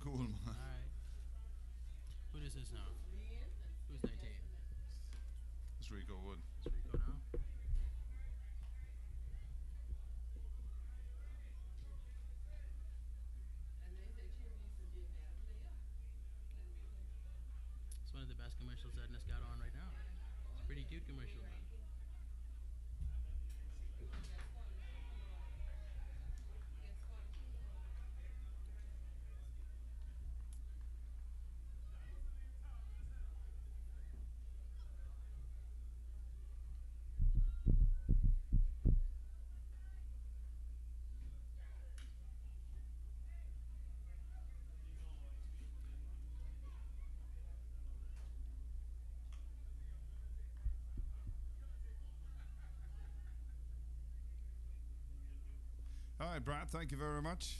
cool, man. All right. Who is this now? Who's 19? It's Rico Wood. It's Rico now. It's one of the best commercials Edna's got on right now. It's a pretty cute commercial. man. All right, Brad, thank you very much.